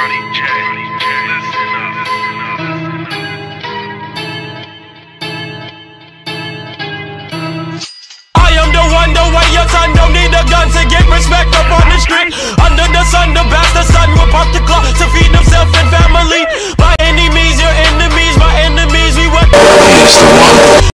Ronnie J.